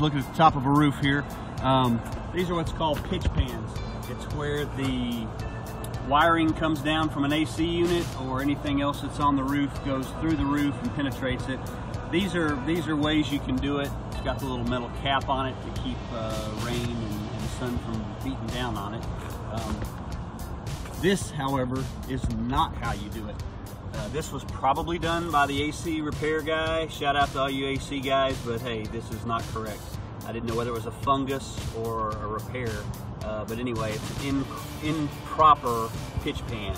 look at the top of a roof here. Um, these are what's called pitch pans. It's where the wiring comes down from an AC unit or anything else that's on the roof goes through the roof and penetrates it. These are these are ways you can do it. It's got the little metal cap on it to keep uh, rain and, and, sun from beating down on it. Um, this, however, is not how you do it. Uh, this was probably done by the AC repair guy. Shout out to all you AC guys, but hey, this is not correct. I didn't know whether it was a fungus or a repair, uh, but anyway, it's an in, improper pitch pan.